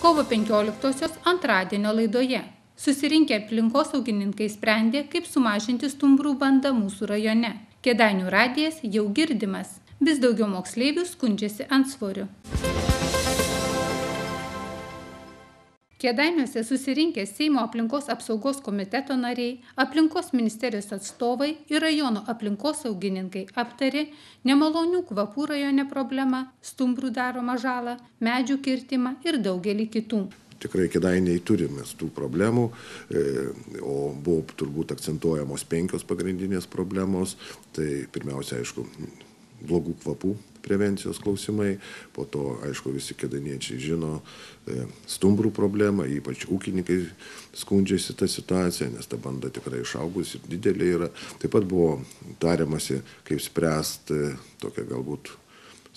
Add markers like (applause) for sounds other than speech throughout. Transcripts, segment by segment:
kovo 15-osios antradienio laidoje. Susirinkę aplinkosaugininkai sprendė, kaip sumažinti stumbrų bandą mūsų rajone. Kedainių radijas jau girdimas. Vis daugiau moksleivių skundžiasi ant Kėdainiuose susirinkę Seimo aplinkos apsaugos komiteto nariai, aplinkos ministerijos atstovai ir rajono aplinkos saugininkai aptarė nemalonių kvapų rajone problemą, stumbrų daromą žalą, medžių kirtimą ir daugelį kitų. Tikrai kėdainiai turime tų problemų, e, o buvo turbūt akcentuojamos penkios pagrindinės problemos. Tai pirmiausia, aišku, blogų kvapų prevencijos klausimai, po to, aišku, visi kedaniečiai žino e, stumbrų problemą, ypač ūkininkai skundžiasi tą situaciją, nes ta banda tikrai išaugus ir didelė yra. Taip pat buvo tariamasi, kaip spręsti tokią galbūt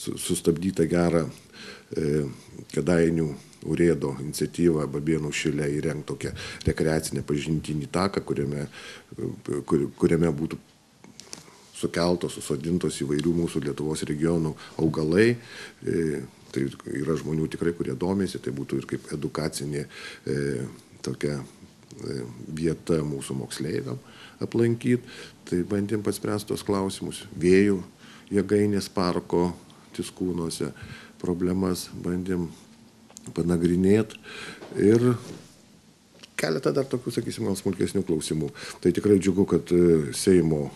sustabdytą gerą e, kedainių urėdo iniciatyvą Babienų šilė įrengti tokią rekreacinę pažintinį taką, kuriame, kur, kuriame būtų sukeltos, susodintos įvairių mūsų Lietuvos regionų augalai. E, tai yra žmonių tikrai, kurie domėsi, tai būtų ir kaip edukacinė e, tokia e, vieta mūsų moksleiviam aplankyti. Tai bandėm paspręsti tos klausimus. Vėjų jėgainės parko tiskūnuose problemas bandėm panagrinėti ir keletą dar tokių, sakysim, gal smulkesnių klausimų. Tai tikrai džiugu, kad Seimo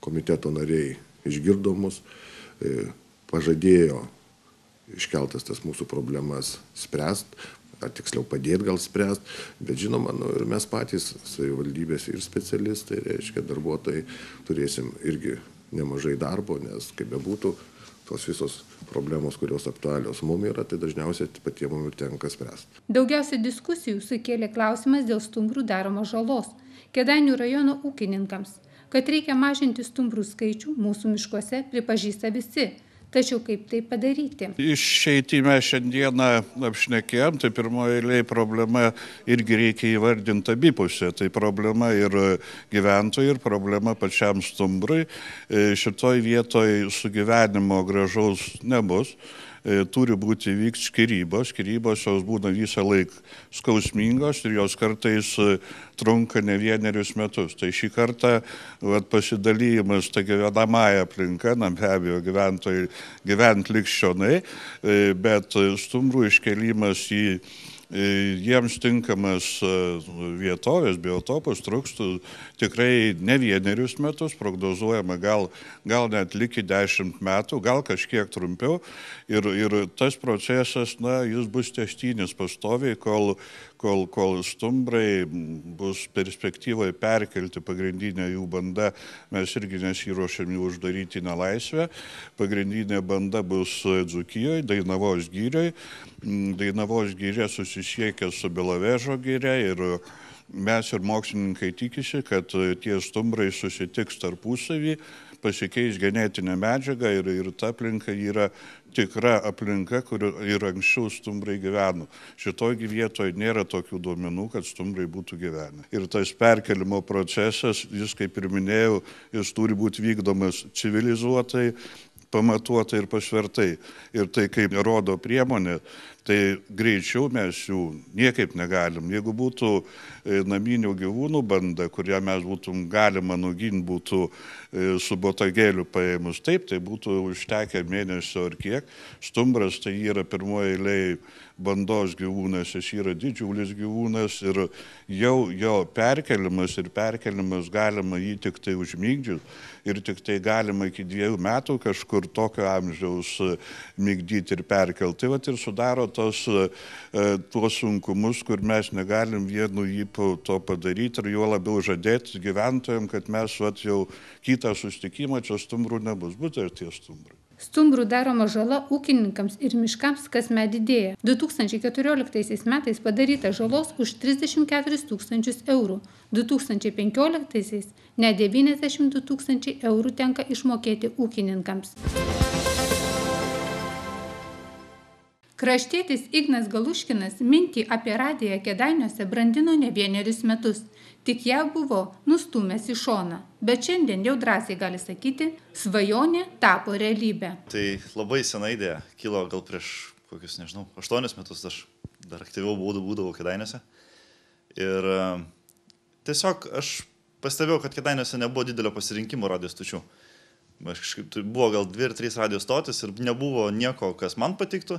komiteto nariai išgirdo mus, e, pažadėjo iškeltas tas mūsų problemas spręst, ar tiksliau padėti gal spręst, bet žinoma, nu, ir mes patys, savivaldybės ir specialistai, reiškia darbuotojai, turėsim irgi nemažai darbo, nes kaip bebūtų, tos visos problemos, kurios aktualios mums yra, tai dažniausiai patiems mums ir tenka spręsti. Daugiausia diskusijų sukėlė klausimas dėl stumbrų daromos žalos. Kedainių rajono ūkininkams kad reikia mažinti stumbrų skaičių mūsų miškuose pripažįsta visi. Tačiau kaip tai padaryti? Išeitį mes šiandieną apšnekėjom, tai pirmoji eilė problema irgi reikia įvardinti abipusę. Tai problema ir gyventojai, ir problema pačiam stumbrui. E, šitoj vietoj sugyvenimo gražaus nebus. E, turi būti vykti skirybos. Skirybos jos būna visą laiką skausmingos ir jos kartais e, trunka ne vienerius metus. Tai šį kartą vat, pasidalymas tą gyvenamąją aplinką, na be abejo, gyventojai gyvent likščionai, e, bet stumbrų iškelimas į jiems tinkamas e, vietovės, biotopus trukstų tikrai ne vienerius metus, prognozuojama gal, gal net liki dešimt metų, gal kažkiek trumpiau. Ir, ir tas procesas, na, jis bus testinis pastoviai, kol, kol, kol stumbrai bus perspektyvoje perkelti pagrindinę jų bandą, mes irgi nesiruošiam jų uždaryti į nelaisvę. Pagrindinė banda bus Dzukijoje, Dainavos gyrioj. Mm, Dainavos gyrė susisiekia su Bilavežo gyrė ir mes ir mokslininkai tikisi, kad tie stumbrai susitiks tarpusavį, pasikeis genetinė medžiaga ir, ir ta aplinka yra tikra aplinka, kur ir anksčiau stumbrai gyveno. Šitoj vietoje nėra tokių duomenų, kad stumbrai būtų gyvenę. Ir tas perkelimo procesas, jis, kaip ir minėjau, jis turi būti vykdomas civilizuotai, pamatuotai ir pasvertai. Ir tai kaip rodo priemonė, tai greičiau mes jų niekaip negalim. Jeigu būtų e, naminių gyvūnų banda, kurią mes būtum galima nuginti, būtų e, su botagėliu paėmus, taip, tai būtų užtekę mėnesio ar kiek. Stumbras tai yra pirmoji eilėje bandos gyvūnas, jis yra didžiulis gyvūnas ir jau jo perkelimas ir perkelimas galima jį tik tai užmygdžius ir tik tai galima iki dviejų metų kažkur tokio amžiaus e, mygdyti ir perkelti. Tai vat ir sudaro tos, e, tuos sunkumus, kur mes negalim vienu įpau to padaryti ir juo labiau žadėti gyventojams, kad mes vat jau kitą sustikimą čia stumbrų nebus, būtent tie stumbrai. Stumbrų daroma žala ūkininkams ir miškams kasmet didėja. 2014 metais padaryta žalos už 34 tūkstančius eurų, 2015 net 92 tūkstančiai eurų tenka išmokėti ūkininkams. Kraštėtis Ignas Galuškinas mintį apie radiją Kedainiuose brandino ne vienerius metus, tik ją buvo nustumęs į šoną. Bet šiandien jau drąsiai gali sakyti, svajonė tapo realybė. Tai labai sena idėja, kilo gal prieš kokius, nežinau, aštuonius metus aš dar aktyviau būdavau, būdavau kedainėse. Ir e, tiesiog aš pastebėjau, kad kedainėse nebuvo didelio pasirinkimo radijos kažkaip, tai buvo gal dvi ar trys radijos stotis ir nebuvo nieko, kas man patiktų.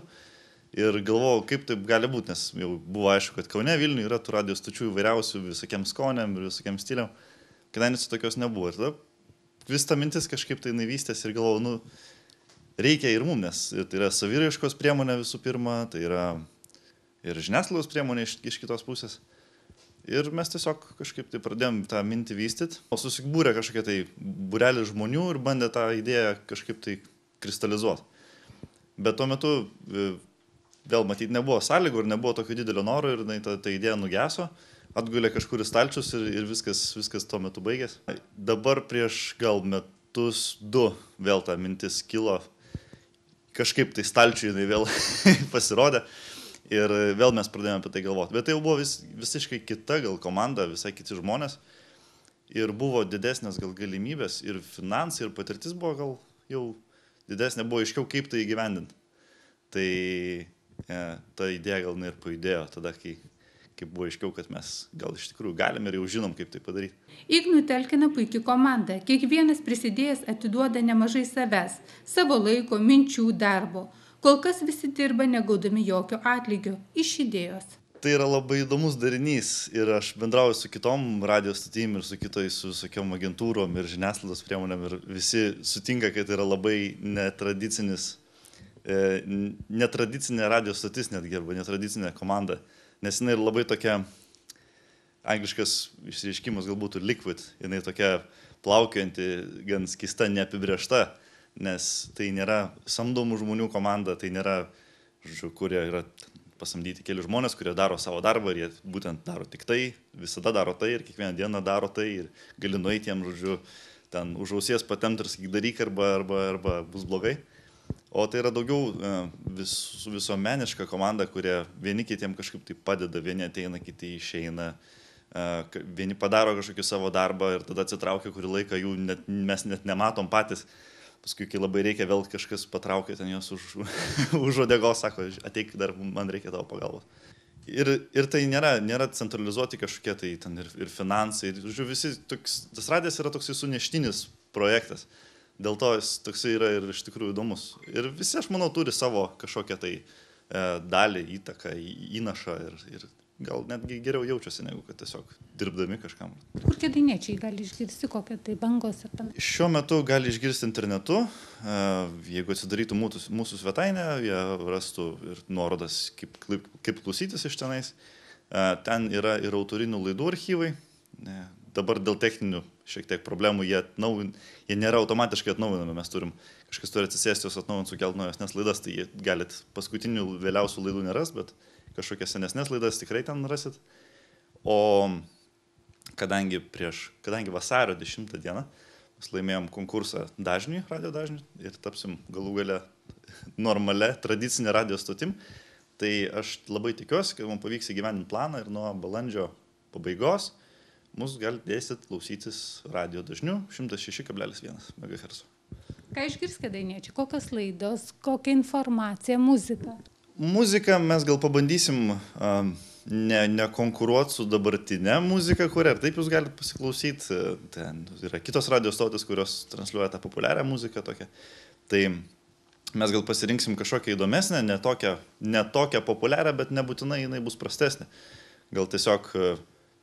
Ir galvojau, kaip taip gali būti, nes jau buvo aišku, kad Kaune Vilniuje yra tų radijos tučių įvairiausių visokiam skonėm ir visokiam stiliam. Kedainėse tokios nebuvo. Ir tada vis ta mintis kažkaip tai naivystės ir galvojau, nu, reikia ir mum, nes tai yra saviraiškos priemonė visų pirma, tai yra ir žiniasklaidos priemonė iš, iš kitos pusės. Ir mes tiesiog kažkaip tai pradėjom tą mintį vystyti, o susikūrė kažkokie tai burelį žmonių ir bandė tą idėją kažkaip tai kristalizuoti. Bet tuo metu e, vėl matyti nebuvo sąlygų ir nebuvo tokio didelio noro ir ta, ta idėja nugeso, atgulė kažkur į stalčius ir, ir viskas, viskas tuo metu baigėsi. Dabar prieš gal metus du vėl ta mintis kilo, kažkaip tai stalčiui jinai vėl (laughs) pasirodė. Ir vėl mes pradėjome apie tai galvoti. Bet tai jau buvo vis, visiškai kita gal komanda, visai kiti žmonės. Ir buvo didesnės gal galimybės, ir finansai, ir patirtis buvo gal jau didesnė, buvo aiškiau, kaip tai įgyvendinti. Tai ta idėja gal ir pajudėjo tada, kai, kai buvo aiškiau, kad mes gal iš tikrųjų galime ir jau žinom, kaip tai padaryti. Ignų telkina puikia komanda. Kiekvienas prisidėjęs atiduoda nemažai savęs, savo laiko, minčių, darbo. Kol kas visi dirba negaudami jokio atlygio iš idėjos. Tai yra labai įdomus darinys ir aš bendrauju su kitom radijos stotim ir su kitais, su visokiom agentūrom ir žiniasklaidos priemonėm ir visi sutinka, kad tai yra labai netradicinis, e, netradicinė radijos stotis netgi arba netradicinė komanda, nes jinai labai tokia, angliškas išreiškimas galbūt liquid, jinai tokia plaukianti, gan skista, neapibriešta nes tai nėra samdomų žmonių komanda, tai nėra, žodžiu, kurie yra pasamdyti keli žmonės, kurie daro savo darbą ir jie būtent daro tik tai, visada daro tai ir kiekvieną dieną daro tai ir gali nueiti jiem, žodžiu, ten už ausies patemti ir sakyti daryk arba, arba, arba bus blogai. O tai yra daugiau e, vis, visuomeniška komanda, kurie vieni kitiem kažkaip tai padeda, vieni ateina, kiti išeina, e, vieni padaro kažkokį savo darbą ir tada atsitraukia kurį laiką, jų net, mes net nematom patys paskui, kai labai reikia, vėl kažkas patraukia ten jos už, (laughs) už odegos, sako, ateik dar, man reikia tavo pagalbos. Ir, ir tai nėra, nėra centralizuoti kažkokie tai ten ir, ir finansai. Ir, žodžiu, visi, toks, tas radijas yra toksai suneštinis projektas. Dėl to jis toksai yra ir iš tikrųjų įdomus. Ir visi, aš manau, turi savo kažkokią tai e, dalį, įtaką, įnašą ir, ir gal netgi geriau jaučiasi, negu kad tiesiog dirbdami kažkam. Kur kėdainiečiai gali išgirsti kokią tai bangos ir panašiai? Šiuo metu gali išgirsti internetu, jeigu atsidarytų mūsų, mūsų svetainę, jie rastų ir nuorodas, kaip, kaip, kaip klausytis iš tenais. Ten yra ir autorinių laidų archyvai. Dabar dėl techninių šiek tiek problemų jie, atnaujin, jie nėra automatiškai atnaujinami, mes turim kažkas turi atsisėsti juos atnaujinti, sukelti naujesnės laidas, tai galit paskutinių vėliausių laidų neras, bet kažkokias senesnės laidas tikrai ten rasit. O kadangi prieš, kadangi vasario 10 dieną mes laimėjom konkursą dažniui, radio dažniui ir tapsim galų gale normale, tradicinė radio stotim, tai aš labai tikiuosi, kad mums pavyks įgyvendinti planą ir nuo balandžio pabaigos mus galėsit klausytis radio dažniu 106,1 MHz. Ką išgirs kėdainiečiai, kokios laidos, kokia informacija, muzika? Muziką mes gal pabandysim ne, nekonkuruoti su dabartinė muzika, kurią ir taip jūs galite pasiklausyti. Ten yra kitos radijos stotis, kurios transliuoja tą populiarią muziką tokią. Tai mes gal pasirinksim kažkokią įdomesnę, ne tokią, ne tokią populiarią, bet nebūtinai jinai bus prastesnė. Gal tiesiog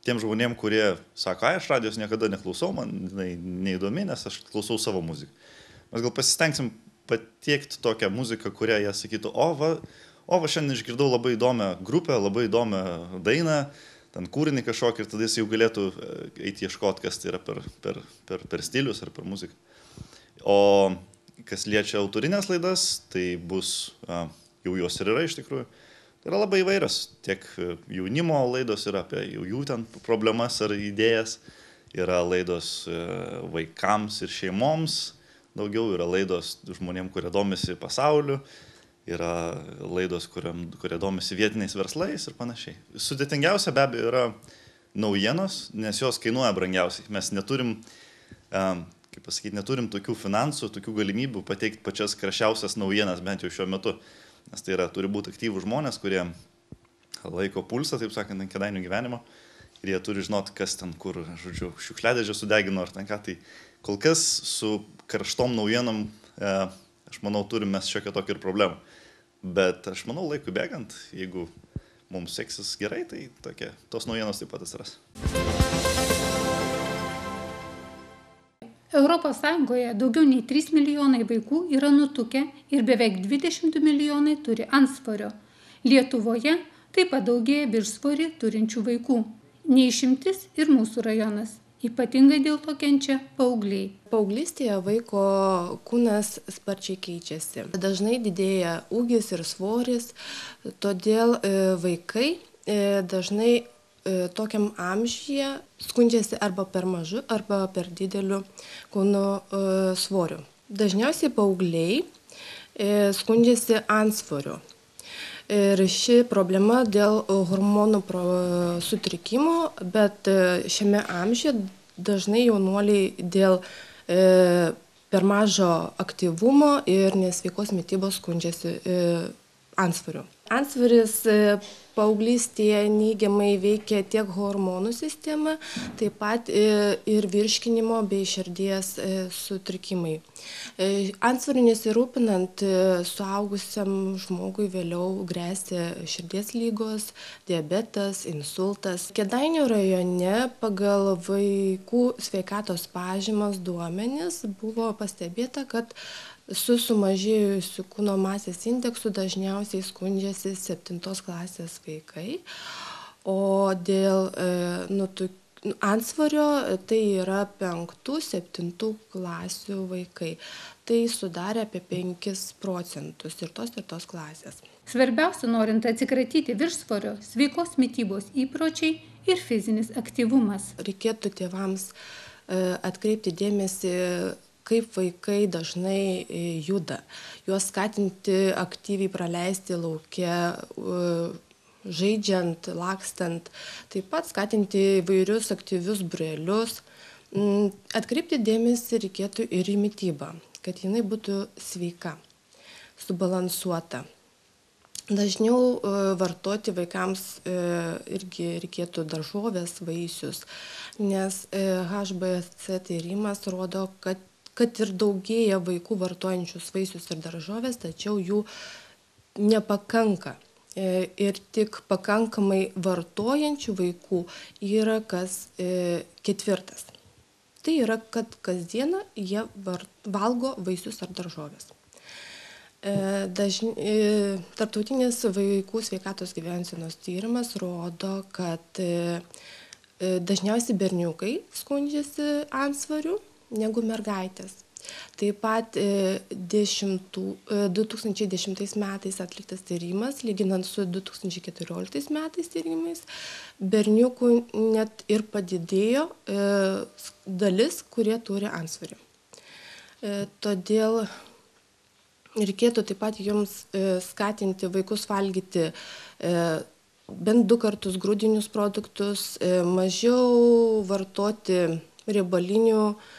tiem žmonėm, kurie sako, aš radijos niekada neklausau, man jinai neįdomi, nes aš klausau savo muziką. Mes gal pasistengsim patiekti tokią muziką, kurią jie sakytų, o va, o va šiandien išgirdau labai įdomią grupę, labai įdomią dainą, ten kūrinį kažkokį ir tada jis jau galėtų e, eiti ieškoti, kas tai yra per, per, per, per stilius ar per muziką. O kas liečia autorinės laidas, tai bus, jau jos ir yra iš tikrųjų, tai yra labai įvairios. Tiek jaunimo laidos yra apie jų ten problemas ar idėjas, yra laidos e, vaikams ir šeimoms, daugiau yra laidos žmonėm, kurie domisi pasauliu, yra laidos, kuriam, kurie domisi vietiniais verslais ir panašiai. Sudėtingiausia be abejo yra naujienos, nes jos kainuoja brangiausiai. Mes neturim, kaip pasakyti, neturim tokių finansų, tokių galimybių pateikti pačias krašiausias naujienas, bent jau šiuo metu. Nes tai yra, turi būti aktyvų žmonės, kurie laiko pulsą, taip sakant, ant kedainių gyvenimo. Ir jie turi žinoti, kas ten kur, žodžiu, šiukšliadėžę sudegino ar ten ką. Tai kol kas su karštom naujienom, e, aš manau, turime mes šiokią tokią ir problemą. Bet aš manau, laikui bėgant, jeigu mums seksis gerai, tai tokie, tos naujienos taip pat atsiras. Europos Sąjungoje daugiau nei 3 milijonai vaikų yra nutukę ir beveik 22 milijonai turi ansvario. Lietuvoje taip pat daugėja viršsvorį turinčių vaikų. Neišimtis ir mūsų rajonas. Ypatingai dėl to kenčia paaugliai. Paauglystėje vaiko kūnas sparčiai keičiasi. Dažnai didėja ūgis ir svoris, todėl e, vaikai e, dažnai tokiam amžyje skundžiasi arba per mažu, arba per dideliu kūno e, svoriu. Dažniausiai paaugliai e, skundžiasi ansvoriu. Ir ši problema dėl hormonų sutrikimo, bet šiame amžiuje dažnai jaunuoliai dėl per mažo aktyvumo ir nesveikos mytybos skundžiasi ansvariu. Ansvaris paauglystėje neigiamai veikia tiek hormonų sistemą, taip pat e, ir virškinimo bei širdies e, sutrikimai. E, Ansvariu nesirūpinant, suaugusiam žmogui vėliau grėsia širdies lygos, diabetas, insultas. Kedainių rajone pagal vaikų sveikatos pažymas duomenis buvo pastebėta, kad su sumažėjusiu kūno masės indeksu dažniausiai skundžiasi septintos klasės vaikai, o dėl e, nutuk, ansvario tai yra penktų, septintų klasių vaikai. Tai sudarė apie 5 procentus ir tos ir tos klasės. Svarbiausia, norint atsikratyti viršsvorio, sveikos mytybos įpročiai ir fizinis aktyvumas. Reikėtų tėvams e, atkreipti dėmesį kaip vaikai dažnai e, juda, juos skatinti aktyviai praleisti laukia, žaidžiant, lakstant, taip pat skatinti įvairius aktyvius brelius. Mm, atkreipti dėmesį reikėtų ir į mytybą, kad jinai būtų sveika, subalansuota. Dažniau e, vartoti vaikams e, irgi reikėtų daržovės, vaisius, nes HBSC tyrimas rodo, kad kad ir daugėja vaikų vartojančius vaisius ir daržovės, tačiau jų nepakanka. E, ir tik pakankamai vartojančių vaikų yra kas e, ketvirtas. Tai yra, kad kasdieną jie valgo vaisius ar daržovės. E, dažni, tarptautinis vaikų sveikatos gyvensenos tyrimas rodo, kad dažniausiai berniukai skundžiasi ansvariu, negu mergaitės. Taip pat 10, e, 2010 e, metais atliktas tyrimas, lyginant su 2014 metais tyrimais, berniukų net ir padidėjo e, dalis, kurie turi ansvarį. Todėl reikėtų taip pat jums skatinti vaikus valgyti bent du kartus grūdinius produktus, mažiau vartoti riebalinių E,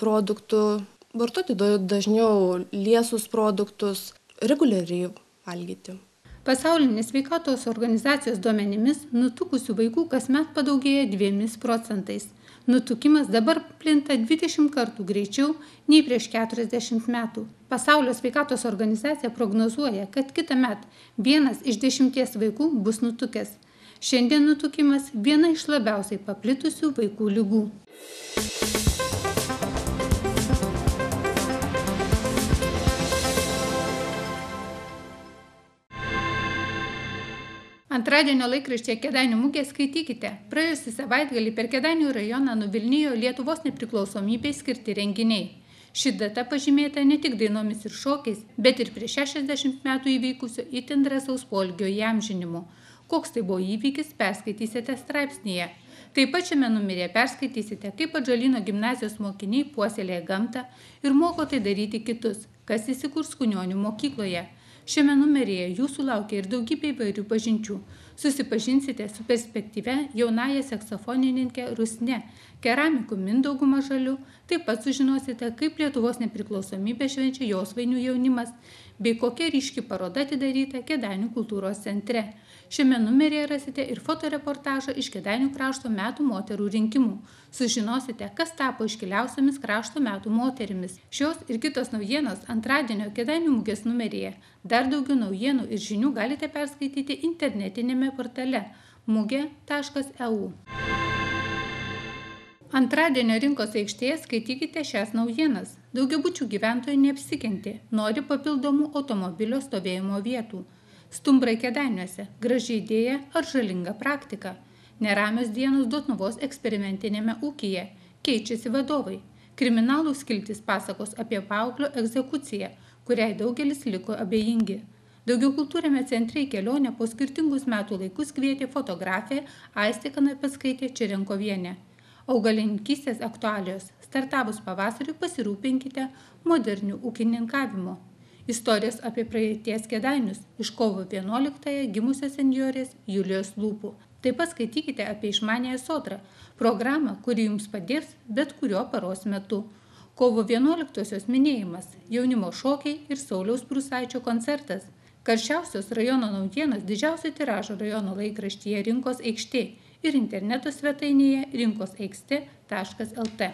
produktų, vartoti dažniau liesus produktus, reguliariai valgyti. Pasaulinės sveikatos organizacijos duomenimis nutukusių vaikų kasmet padaugėja 2 procentais. Nutukimas dabar plinta 20 kartų greičiau nei prieš 40 metų. Pasaulio sveikatos organizacija prognozuoja, kad kitą metą vienas iš dešimties vaikų bus nutukęs. Šiandien nutukimas viena iš labiausiai paplitusių vaikų lygų. Antradienio laikraščiai Kedainių mugė skaitykite. Praėjusį savaitgalį per Kedainių rajoną nuvilnijo Lietuvos nepriklausomybei skirti renginiai. Ši data pažymėta ne tik dainomis ir šokiais, bet ir prieš 60 metų įvykusio itin drąsaus polgio įamžinimu. Koks tai buvo įvykis, perskaitysite straipsnėje. Taip pat šiame numirė perskaitysite, kaip Adžalino gimnazijos mokiniai puoselėja gamtą ir moko tai daryti kitus, kas įsikurs Kunionių mokykloje. Šiame numeryje jūsų laukia ir daugybė įvairių pažinčių. Susipažinsite su perspektyve jaunąją saksofonininkė Rusne, keramiku Mindaugu Mažaliu, taip pat sužinosite, kaip Lietuvos nepriklausomybė švenčia jos vainių jaunimas, bei kokia ryški paroda atidaryta Kedanių kultūros centre. Šiame numeryje rasite ir fotoreportažą iš Kedainių krašto metų moterų rinkimų. Sužinosite, kas tapo iškiliausiamis krašto metų moterimis. Šios ir kitos naujienos antradienio Kedainių mūgės numeryje. Dar daugiau naujienų ir žinių galite perskaityti internetinėme portale mugė.eu. Antradienio rinkos aikštėje skaitykite šias naujienas. Daugiabučių gyventojai neapsikenti, nori papildomų automobilio stovėjimo vietų. Stumbrai kėdainiuose – graži idėja ar žalinga praktika. Neramios dienos Dotnuvos eksperimentinėme ūkyje. Keičiasi vadovai. Kriminalų skiltis pasakos apie paauglio egzekuciją, kuriai daugelis liko abejingi. Daugiau kultūrėme centre į kelionę po skirtingus metų laikus kvietė fotografė Aistė Kanapetskaitė Čerenkovienė. Augalininkystės aktualijos. Startavus pavasariu pasirūpinkite modernių ūkininkavimo. Istorijos apie praeities kėdainius iš kovo 11-ąją gimusios senjorės Julijos lūpų. Taip pat skaitykite apie išmanėją sodrą, programą, kuri jums padės bet kurio paros metu. Kovo 11-osios minėjimas, jaunimo šokiai ir Sauliaus Prusaičio koncertas. Karščiausios rajono naujienos didžiausio tiražo rajono laikraštyje rinkos aikštė ir interneto svetainėje rinkosaiksti.lt.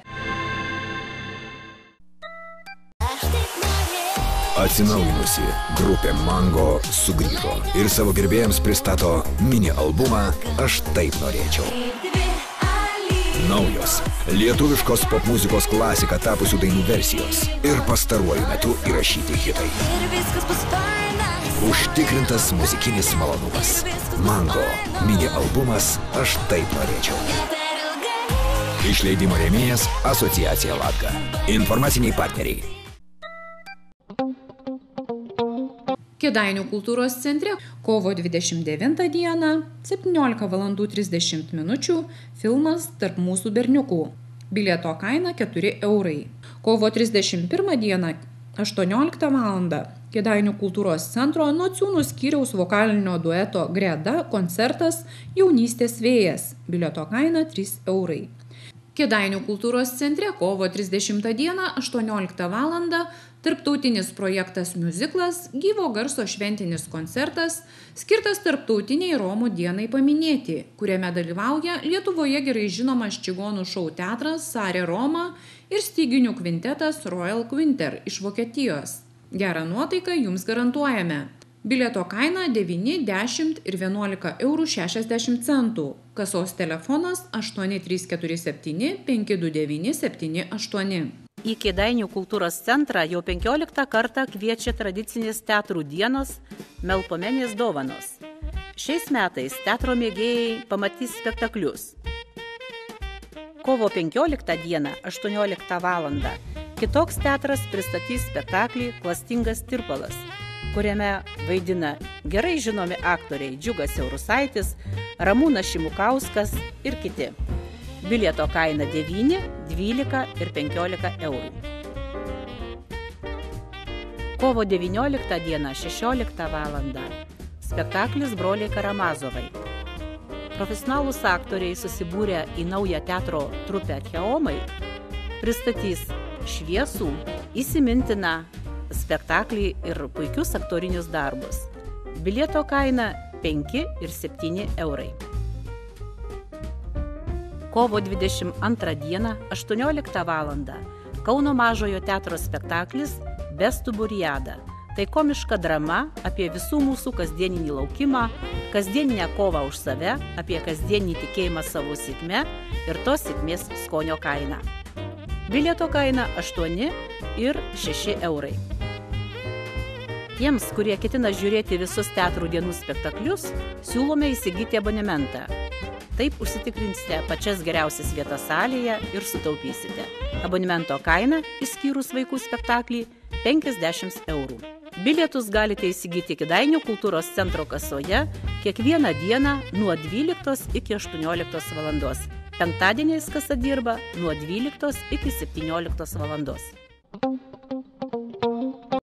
Atsinaujinusi grupė Mango sugrįžo ir savo gerbėjams pristato mini albumą Aš taip norėčiau. Naujos lietuviškos popmuzikos klasika tapusių dainų versijos ir pastaruoju metu įrašyti hitai. Užtikrintas muzikinis malonumas. Mango mini albumas Aš taip norėčiau. Išleidimo rėmėjas Asociacija Latka. Informaciniai partneriai. Kėdainių kultūros centre kovo 29 dieną 17 val. 30 min. filmas Tarp mūsų berniukų. Bilieto kaina 4 eurai. Kovo 31 dieną 18 val. Kėdainių kultūros centro Nociūnų skyriaus vokalinio dueto Greda koncertas Jaunystės vėjas. Bilieto kaina 3 eurai. Kėdainių kultūros centre kovo 30 dieną 18 val. Tarptautinis projektas Musiclas gyvo garso šventinis koncertas skirtas Tarptautiniai Romų dienai paminėti, kuriame dalyvauja Lietuvoje gerai žinomas čigonų šou teatras Sarė Roma ir styginių kvintetas Royal Quinter iš Vokietijos. Gerą nuotaiką jums garantuojame. Bilieto kaina 9, 10 ir 11 eurų 60 centų. Kasos telefonas 8347 529 78 į Kėdainių kultūros centrą jau 15 kartą kviečia tradicinės teatrų dienos Melpomenės dovanos. Šiais metais teatro mėgėjai pamatys spektaklius. Kovo 15 dieną 18 val. Kitoks teatras pristatys spektaklį Klastingas Tirpalas, kuriame vaidina gerai žinomi aktoriai Džiugas Eurusaitis, Ramūnas Šimukauskas ir kiti. Bilieto kaina 9, 12 ir 15 eurų. Kovo 19 dieną 16 val. Spektaklis Broliai Karamazovai. Profesionalūs aktoriai susibūrę į naują teatro trupę Cheomai pristatys šviesų, įsimintiną spektaklį ir puikius aktorinius darbus. Bilieto kaina 5 ir 7 eurai kovo 22 dieną 18 val. Kauno mažojo teatro spektaklis Bestuburiada. Tai komiška drama apie visų mūsų kasdieninį laukimą, kasdieninę kovą už save, apie kasdieninį tikėjimą savo sėkme ir tos sėkmės skonio kainą. Bilieto kaina 8 ir 6 eurai. Tiems, kurie ketina žiūrėti visus teatrų dienų spektaklius, siūlome įsigyti abonementą Taip užsitikrinsite pačias geriausias vietas salėje ir sutaupysite. Abonemento kaina, išskyrus vaikų spektaklį, 50 eurų. Bilietus galite įsigyti Kidainių kultūros centro kasoje kiekvieną dieną nuo 12 iki 18 val. Penktadieniais kasa dirba nuo 12 iki 17 val.